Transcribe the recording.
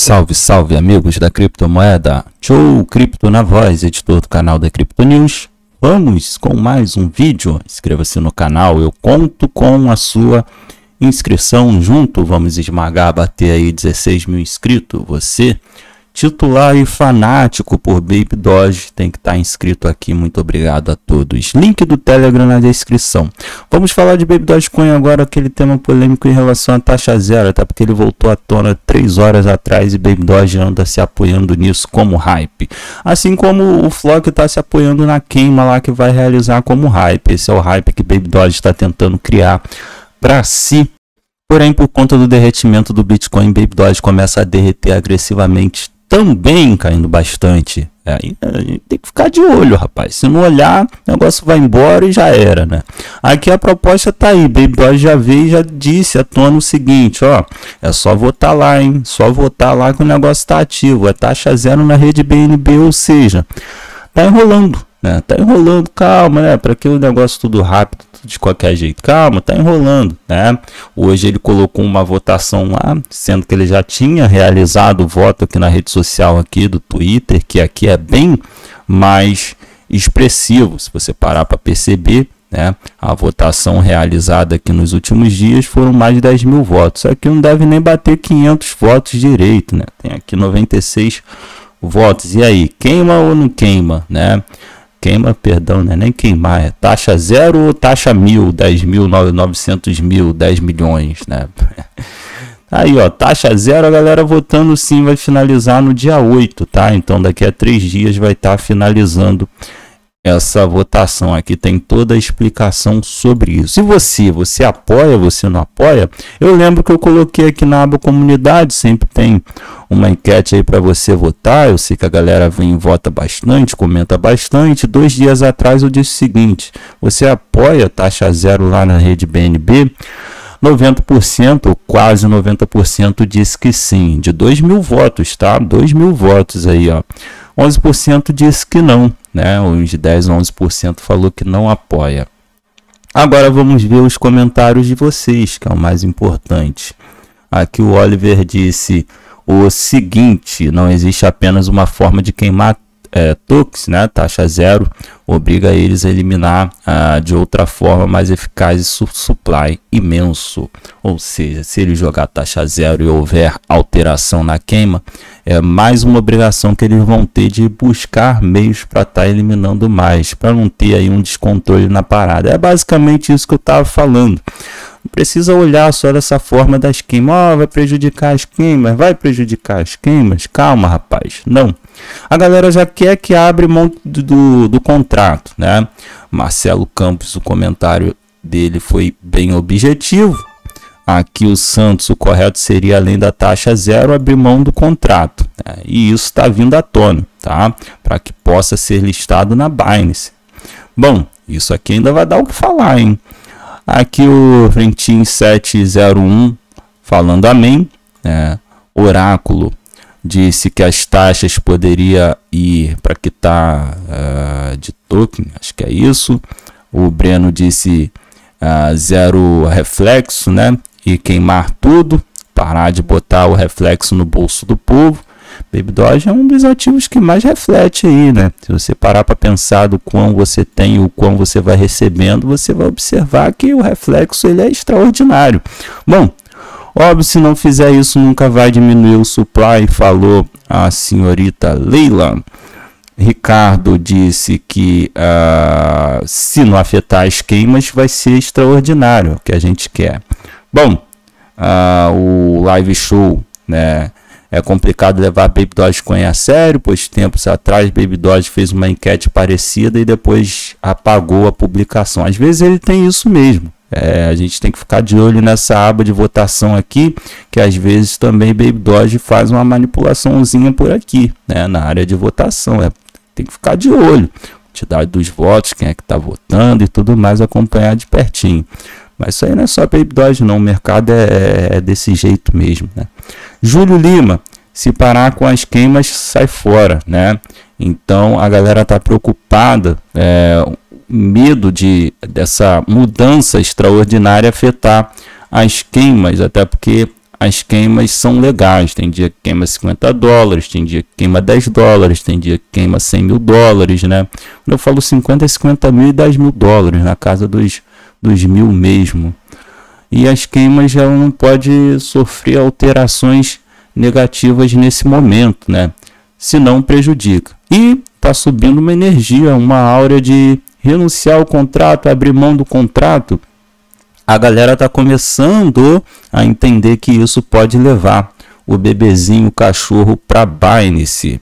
Salve, salve amigos da criptomoeda. Joe Cripto na voz, editor do canal da Cripto News. Vamos com mais um vídeo. Inscreva-se no canal, eu conto com a sua inscrição junto. Vamos esmagar, bater aí 16 mil inscritos. Você titular e fanático por Baby Doge tem que estar tá inscrito aqui. Muito obrigado a todos. Link do Telegram na descrição. Vamos falar de Baby Dogecoin agora, aquele tema polêmico em relação à taxa zero, até porque ele voltou à tona três horas atrás e Baby Doge anda se apoiando nisso como hype. Assim como o Flock está se apoiando na queima lá que vai realizar como hype. Esse é o hype que Baby Doge está tentando criar para si. Porém, por conta do derretimento do Bitcoin, Baby Doge começa a derreter agressivamente também caindo bastante. É, a tem que ficar de olho, rapaz. Se não olhar, o negócio vai embora e já era, né? Aqui a proposta tá aí. Baby Boy já veio e já disse à tona o seguinte, ó. É só votar lá, hein? Só votar lá que o negócio tá ativo. É taxa zero na rede BNB, ou seja, tá enrolando, né? Tá enrolando, calma, né? Para que o negócio tudo rápido, de qualquer jeito. Calma, tá enrolando, né? Hoje ele colocou uma votação lá, sendo que ele já tinha realizado o voto aqui na rede social aqui do Twitter, que aqui é bem mais expressivo, se você parar para perceber, né? A votação realizada aqui nos últimos dias foram mais de 10 mil votos. Aqui não deve nem bater 500 votos direito, né? Tem aqui 96 votos. E aí, queima ou não queima, né? Queima, perdão, não é nem queimar, é taxa zero ou taxa mil, 10 mil, 900 mil, 10 milhões, né? Aí, ó, taxa zero, a galera votando sim vai finalizar no dia 8, tá? Então daqui a três dias vai estar tá finalizando essa votação aqui tem toda a explicação sobre isso. Se você, você apoia, você não apoia, eu lembro que eu coloquei aqui na aba comunidade, sempre tem uma enquete aí para você votar. Eu sei que a galera vem e vota bastante, comenta bastante. Dois dias atrás eu disse o seguinte: você apoia taxa zero lá na rede BNB? 90%, quase 90% disse que sim. De 2 mil votos, tá? 2 mil votos aí, ó. 11% disse que não né? Uns 10 ou 11% falou que não apoia. Agora vamos ver os comentários de vocês, que é o mais importante. Aqui o Oliver disse o seguinte: não existe apenas uma forma de queimar é, TOX, né, taxa zero, obriga eles a eliminar ah, de outra forma mais eficaz su supply imenso. Ou seja, se ele jogar taxa zero e houver alteração na queima, é mais uma obrigação que eles vão ter de buscar meios para estar tá eliminando mais, para não ter aí um descontrole na parada. É basicamente isso que eu estava falando. Precisa olhar só dessa forma das queimas. Oh, vai prejudicar as queimas, vai prejudicar as queimas. Calma, rapaz. Não. A galera já quer que abre mão do, do, do contrato, né? Marcelo Campos, o comentário dele foi bem objetivo. Aqui o Santos, o correto seria além da taxa zero, abrir mão do contrato. Né? E isso está vindo à tona, tá? Para que possa ser listado na Binance. Bom, isso aqui ainda vai dar o que falar, hein? Aqui o Frentin 701 falando amém. Né? Oráculo disse que as taxas poderia ir para quitar uh, de token, acho que é isso. O Breno disse uh, zero reflexo, né? E queimar tudo, parar de botar o reflexo no bolso do povo. Baby Doge é um dos ativos que mais reflete aí, né? Se você parar para pensar do quão você tem e o quão você vai recebendo, você vai observar que o reflexo ele é extraordinário. Bom, Óbvio, se não fizer isso, nunca vai diminuir o supply, falou a senhorita Leila. Ricardo disse que uh, se não afetar as queimas, vai ser extraordinário, o que a gente quer. Bom, uh, o live show, né? É complicado levar Baby Dogecoin a sério, pois tempos atrás Baby Doge fez uma enquete parecida e depois apagou a publicação. Às vezes ele tem isso mesmo. É, a gente tem que ficar de olho nessa aba de votação aqui, que às vezes também Baby Doge faz uma manipulaçãozinha por aqui, né, na área de votação. É, tem que ficar de olho, quantidade dos votos, quem é que está votando e tudo mais, acompanhar de pertinho. Mas isso aí não é só Baby Doge, não. O mercado é, é, é desse jeito mesmo. Né? Júlio Lima, se parar com as queimas, sai fora, né? Então a galera está preocupada. É, medo de dessa mudança extraordinária afetar as queimas, até porque as queimas são legais. Tem dia que queima 50 dólares, tem dia que queima 10 dólares, tem dia que queima 100 mil dólares, né? Quando eu falo 50, é 50 mil e 10 mil dólares, na casa dos, dos mil mesmo. E as queimas já não pode sofrer alterações negativas nesse momento, né? Senão prejudica. E está subindo uma energia, uma aura de renunciar ao contrato, abrir mão do contrato a galera está começando a entender que isso pode levar o bebezinho, o cachorro para Binance.